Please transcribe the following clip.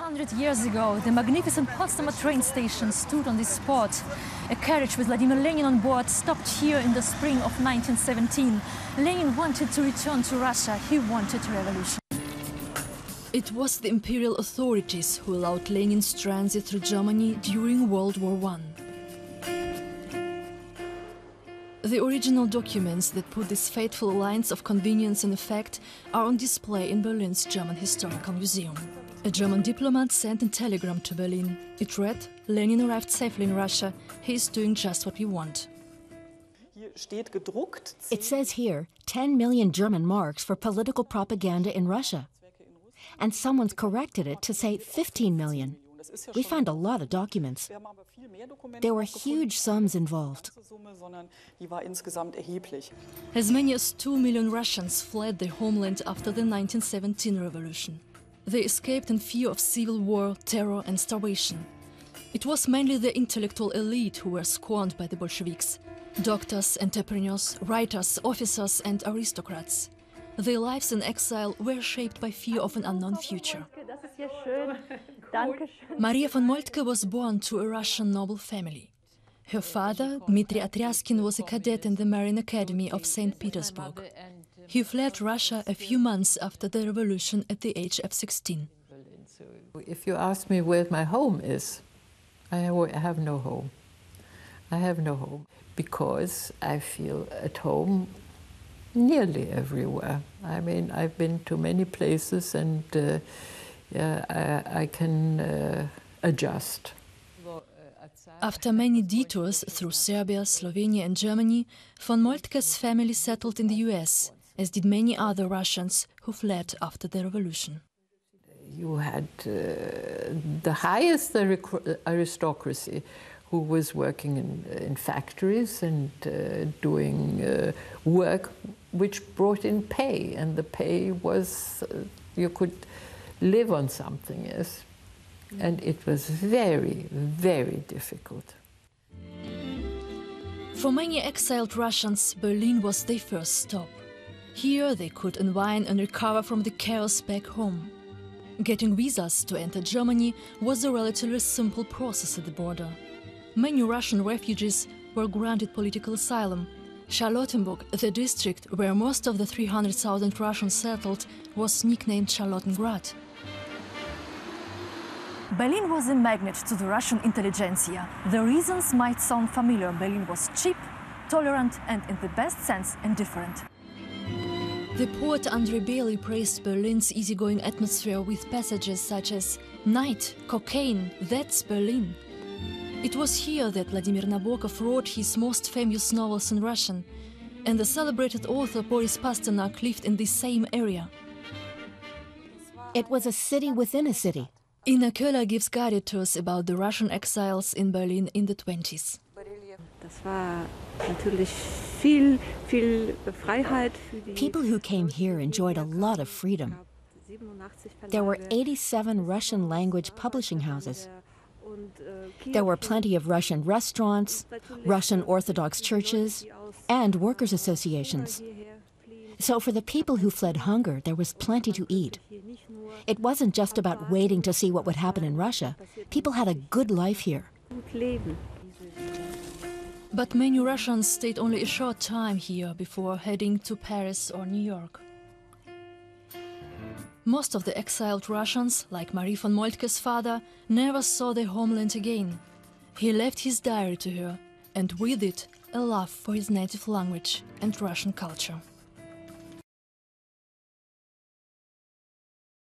hundred years ago, the magnificent Potsdamer train station stood on this spot. A carriage with Vladimir Lenin on board stopped here in the spring of 1917. Lenin wanted to return to Russia. He wanted revolution. It was the imperial authorities who allowed Lenin's transit through Germany during World War I. The original documents that put these fateful lines of convenience in effect are on display in Berlin's German Historical Museum. A German diplomat sent a telegram to Berlin. It read, Lenin arrived safely in Russia. He is doing just what we want. It says here 10 million German marks for political propaganda in Russia and someone's corrected it to say 15 million. We found a lot of documents. There were huge sums involved. As many as 2 million Russians fled their homeland after the 1917 revolution. They escaped in fear of civil war, terror, and starvation. It was mainly the intellectual elite who were scorned by the Bolsheviks doctors, entrepreneurs, writers, officers, and aristocrats. Their lives in exile were shaped by fear of an unknown future. Maria von Moltke was born to a Russian noble family. Her father, Dmitry Atryaskin, was a cadet in the Marine Academy of St. Petersburg. He fled Russia a few months after the revolution at the age of 16. If you ask me where my home is, I have no home. I have no home because I feel at home nearly everywhere. I mean, I've been to many places and uh, yeah, I, I can uh, adjust. After many detours through Serbia, Slovenia, and Germany, von Moltke's family settled in the US, as did many other Russians who fled after the revolution. You had uh, the highest aristocracy who was working in, in factories and uh, doing uh, work which brought in pay, and the pay was uh, you could live on something, yes. And it was very, very difficult. For many exiled Russians, Berlin was their first stop. Here they could unwind and recover from the chaos back home. Getting visas to enter Germany was a relatively simple process at the border. Many Russian refugees were granted political asylum Charlottenburg, the district where most of the 300,000 Russians settled, was nicknamed Charlottengrad. Berlin was a magnet to the Russian intelligentsia. The reasons might sound familiar. Berlin was cheap, tolerant, and in the best sense, indifferent. The poet Andrei Bely praised Berlin's easygoing atmosphere with passages such as Night, cocaine, that's Berlin, it was here that Vladimir Nabokov wrote his most famous novels in Russian, and the celebrated author Boris Pasternak lived in the same area. It was a city within a city. Ina Köhler gives guided tours about the Russian exiles in Berlin in the 20s. People who came here enjoyed a lot of freedom. There were 87 Russian language publishing houses. There were plenty of Russian restaurants, Russian Orthodox churches, and workers' associations. So, for the people who fled hunger, there was plenty to eat. It wasn't just about waiting to see what would happen in Russia. People had a good life here. But many Russians stayed only a short time here before heading to Paris or New York. Most of the exiled Russians, like Marie von Moltke's father, never saw their homeland again. He left his diary to her, and with it, a love for his native language and Russian culture.